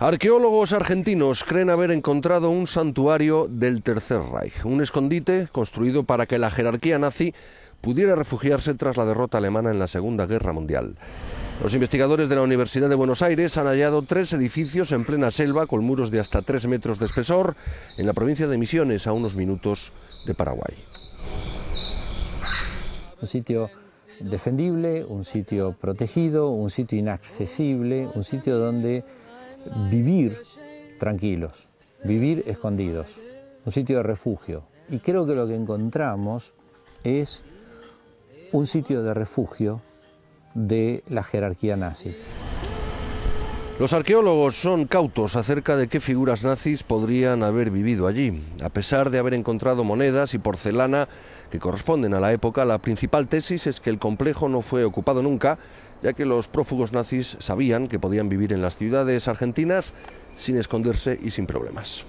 Arqueólogos argentinos creen haber encontrado un santuario del Tercer Reich, un escondite construido para que la jerarquía nazi pudiera refugiarse tras la derrota alemana en la Segunda Guerra Mundial. Los investigadores de la Universidad de Buenos Aires han hallado tres edificios en plena selva con muros de hasta tres metros de espesor en la provincia de Misiones, a unos minutos de Paraguay. Un sitio defendible, un sitio protegido, un sitio inaccesible, un sitio donde vivir tranquilos, vivir escondidos, un sitio de refugio. Y creo que lo que encontramos es un sitio de refugio de la jerarquía nazi. Los arqueólogos son cautos acerca de qué figuras nazis podrían haber vivido allí. A pesar de haber encontrado monedas y porcelana que corresponden a la época, la principal tesis es que el complejo no fue ocupado nunca, ya que los prófugos nazis sabían que podían vivir en las ciudades argentinas sin esconderse y sin problemas.